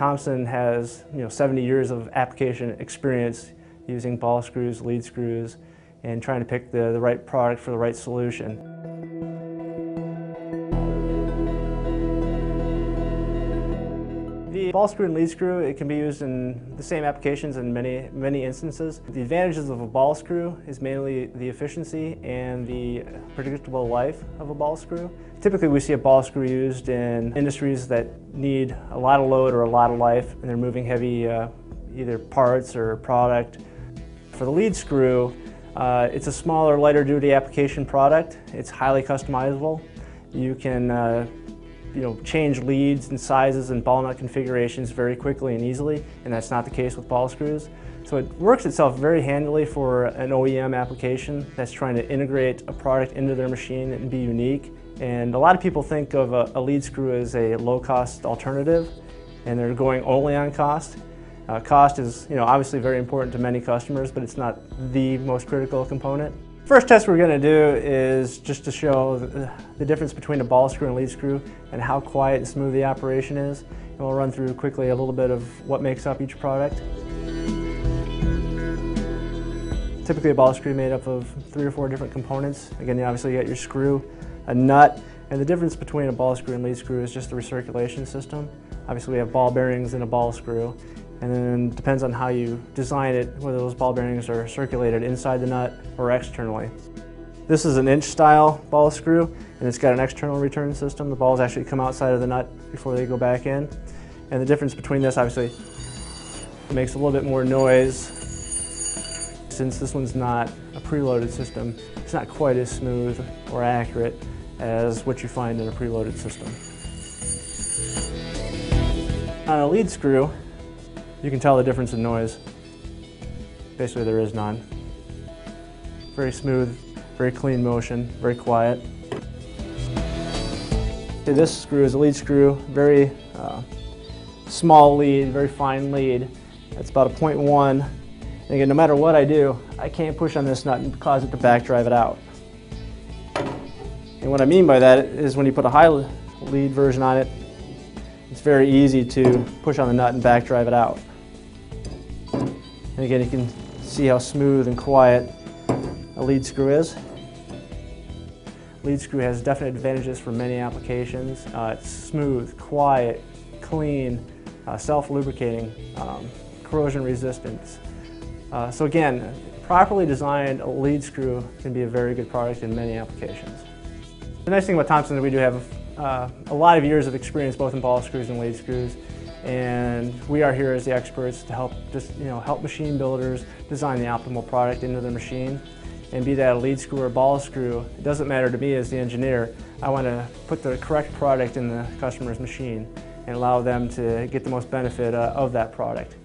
Thomson has you know 70 years of application experience using ball screws, lead screws, and trying to pick the, the right product for the right solution. Ball screw and lead screw, it can be used in the same applications in many, many instances. The advantages of a ball screw is mainly the efficiency and the predictable life of a ball screw. Typically we see a ball screw used in industries that need a lot of load or a lot of life and they're moving heavy uh, either parts or product. For the lead screw, uh, it's a smaller, lighter duty application product. It's highly customizable. You can uh, you know, change leads and sizes and ball nut configurations very quickly and easily, and that's not the case with ball screws. So it works itself very handily for an OEM application that's trying to integrate a product into their machine and be unique. And a lot of people think of a, a lead screw as a low-cost alternative, and they're going only on cost. Uh, cost is, you know, obviously very important to many customers, but it's not the most critical component. First test we're going to do is just to show the difference between a ball screw and lead screw and how quiet and smooth the operation is. And we'll run through quickly a little bit of what makes up each product. Typically a ball screw made up of three or four different components. Again, you obviously got your screw, a nut, and the difference between a ball screw and lead screw is just the recirculation system. Obviously we have ball bearings in a ball screw, and then depends on how you design it, whether those ball bearings are circulated inside the nut or externally. This is an inch style ball screw and it's got an external return system. The balls actually come outside of the nut before they go back in. And the difference between this obviously makes a little bit more noise. Since this one's not a preloaded system, it's not quite as smooth or accurate as what you find in a preloaded system. On a lead screw, you can tell the difference in noise. Basically there is none. Very smooth, very clean motion, very quiet. This screw is a lead screw, very uh, small lead, very fine lead. It's about a 0.1. And again, no matter what I do, I can't push on this nut and cause it to back drive it out. And what I mean by that is when you put a high lead version on it, it's very easy to push on the nut and back drive it out. And again, you can see how smooth and quiet a lead screw is. Lead screw has definite advantages for many applications. Uh, it's smooth, quiet, clean, uh, self-lubricating, um, corrosion resistance. Uh, so again, properly designed, a lead screw can be a very good product in many applications. The nice thing about Thomson is we do have uh, a lot of years of experience both in ball screws and lead screws and we are here as the experts to help just you know help machine builders design the optimal product into their machine. And be that a lead screw or ball screw it doesn't matter to me as the engineer. I want to put the correct product in the customer's machine and allow them to get the most benefit uh, of that product